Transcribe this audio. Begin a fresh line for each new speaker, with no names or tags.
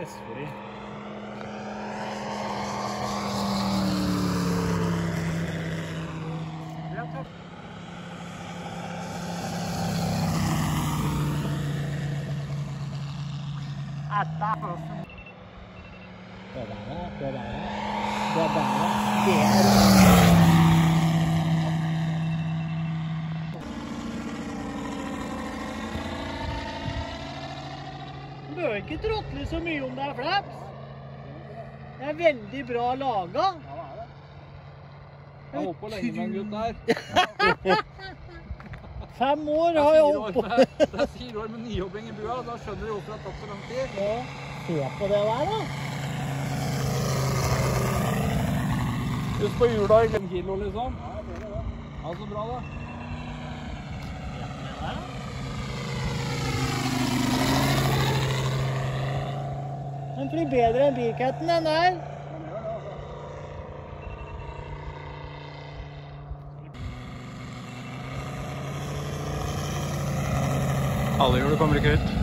Vestfold. Det der, det der, det der, det er Du bør ikke tråtle så mye om det er flaps. Det er veldig bra laga.
Jeg har holdt på lenge med en gutt der.
Fem år har
er
jeg holdt på.
det er fire år med nyjobbing i bua, da skjønner du hvorfor det har tatt så lang tid.
Ja, se på det der, da.
Husk på hjula i 5 kilo, liksom. Ja, så bra, da.
Den flyr bedre enn Beercatten, den der.
det kommer ikke ut.